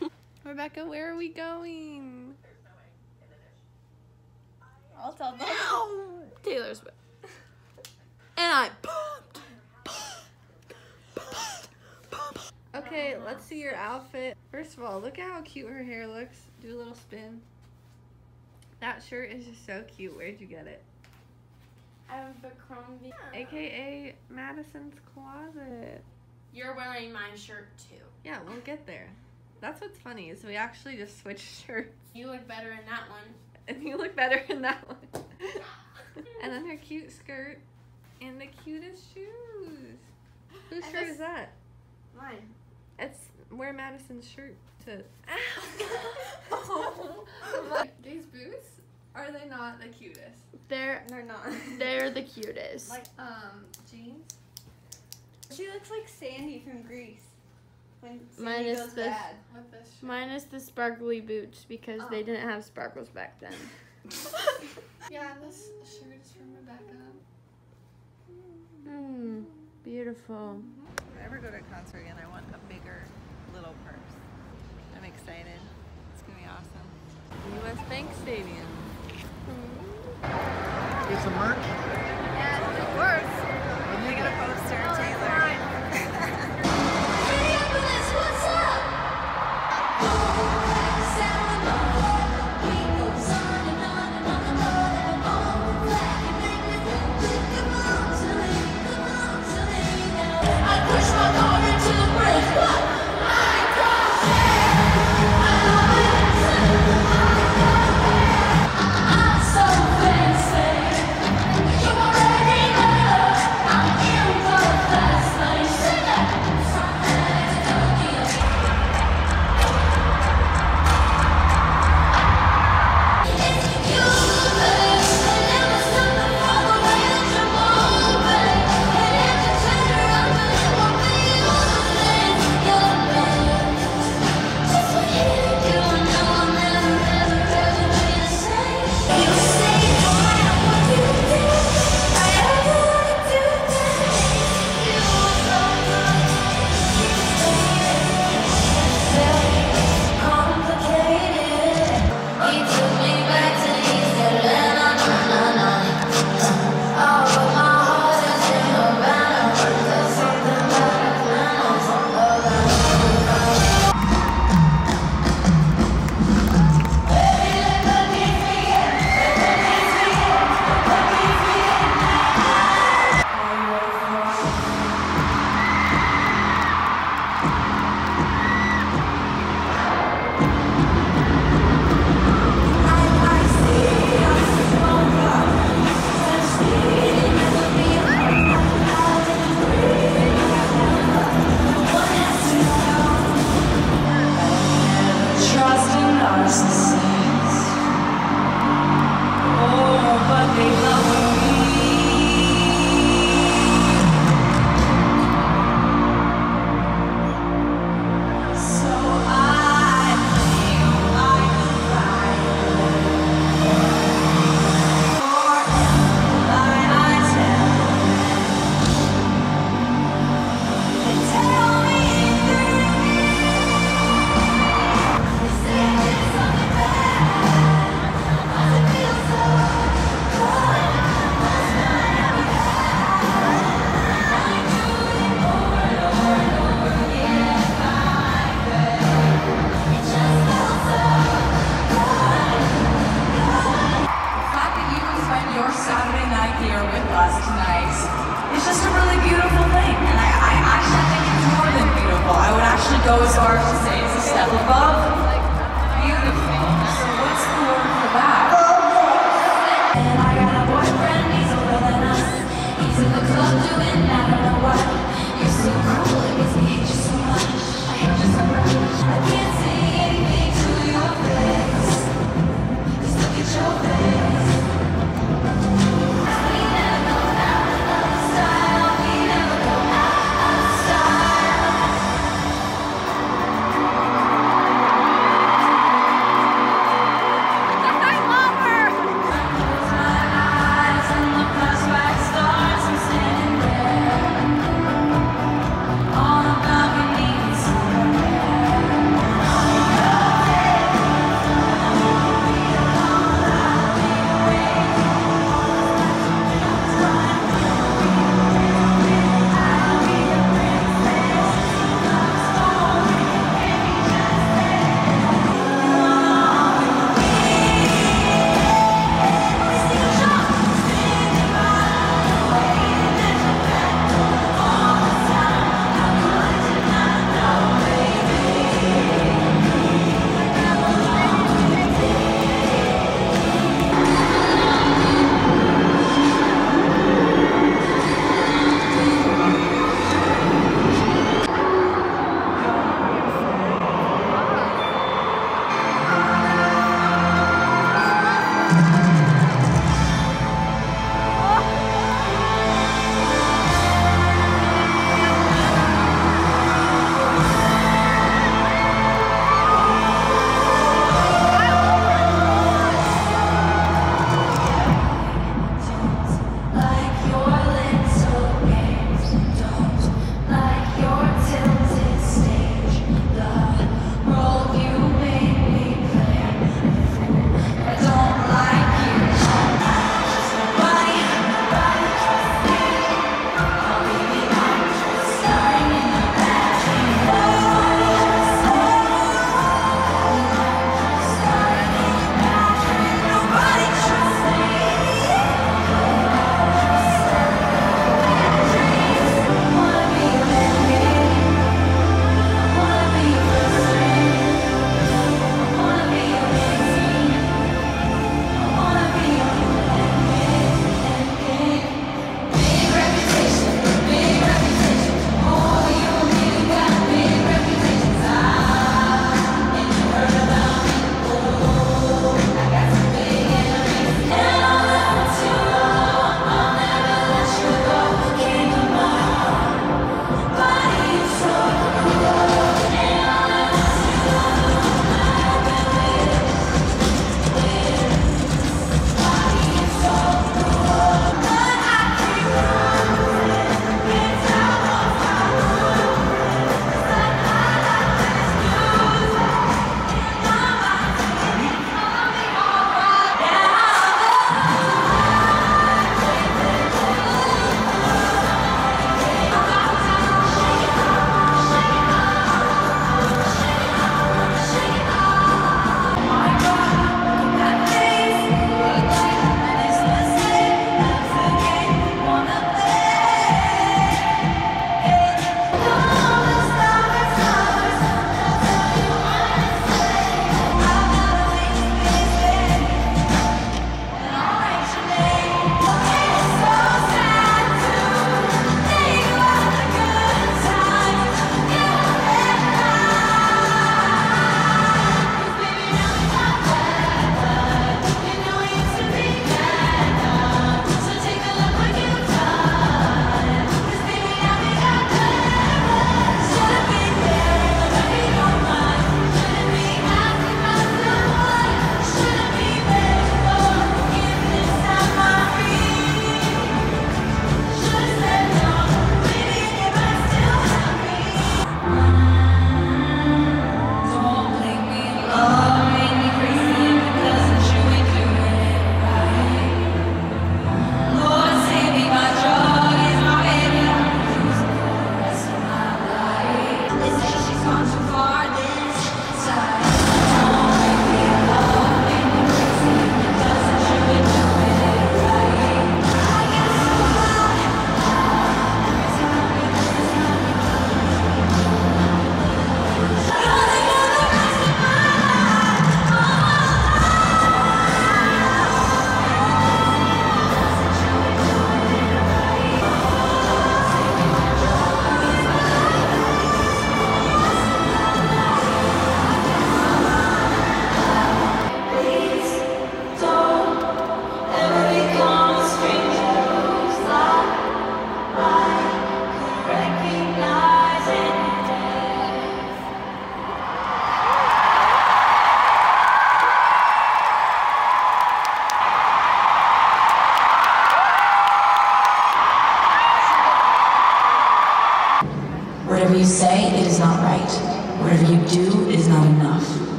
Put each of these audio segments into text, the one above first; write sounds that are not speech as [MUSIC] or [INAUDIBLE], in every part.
[LAUGHS] Rebecca, where are we going? I'll tell them. Taylor Swift. And I. Okay, let's see your outfit. First of all, look at how cute her hair looks. Do a little spin. That shirt is just so cute. Where'd you get it? I have the Abercrombie. AKA Madison's Closet. You're wearing my shirt too. Yeah, we'll get there. That's what's funny is we actually just switched [LAUGHS] shirts, You look better in that one. and you look better in that one. [LAUGHS] and then her cute skirt and the cutest shoes. Whose And shirt this- is that? Mine. It's wear Madison's shirt to. Oh. [LAUGHS] These boots are they not the cutest? They're They're not. they're the cutest. Like- Um, jeans. She looks like Sandy from Grease. Minus goes this- bad. With this shirt. Minus the sparkly boots because Oh. they didn't have sparkles back then. [LAUGHS] yeah, this shirt is from Rebecca. Hmm, beautiful. If I ever go to a concert again, I want a bigger little purse. I'm excited. It's gonna be awesome. U.S. Bank Stadium. Get some merch? Yes, Of course.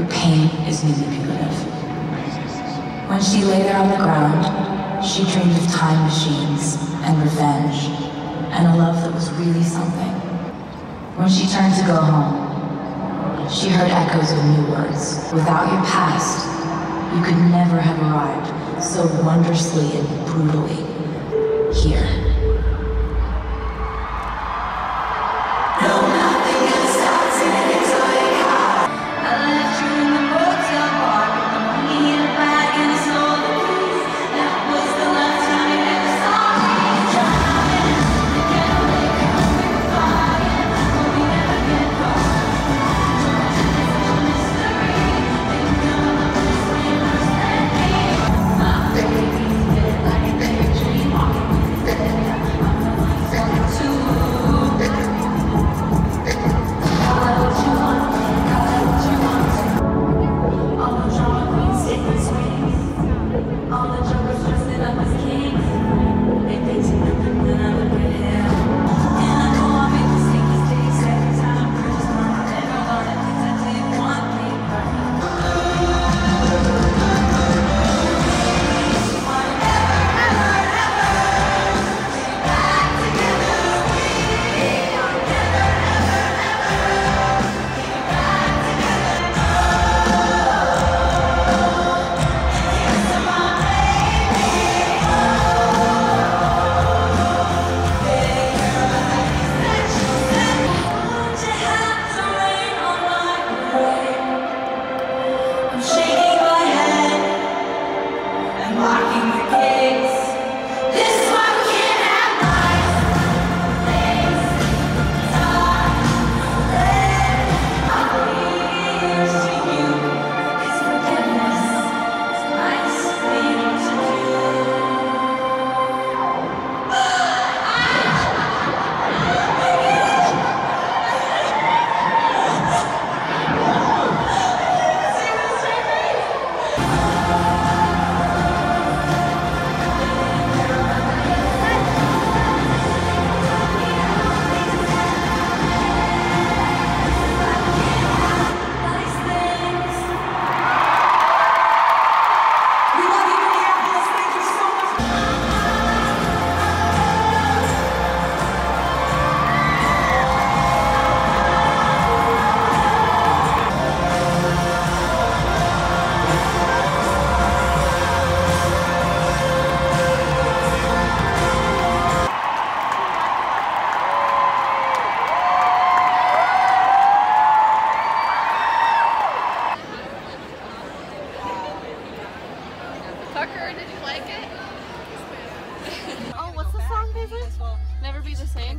Your pain is manipulative. When she lay there on the ground, she dreamed of time machines and revenge and a love that was really something. When she turned to go home, she heard echoes of new words. Without your past, you could never have arrived so wondrously and brutally here.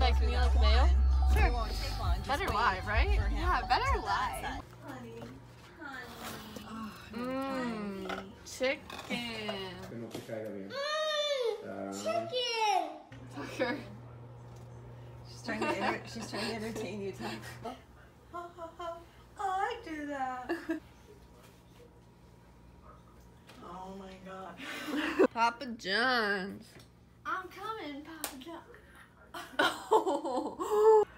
By Camila Cabello. Sure. It won't take long. Better live, right? Yeah, better live. side. Mmm, chicken. Que no te caiga bien. Um, Tucker. She's trying to enter- she's trying to entertain you, Tuck. I do that. Oh my god. Papa John's. I'm coming, Papa John. [LAUGHS] [LAUGHS] Oh,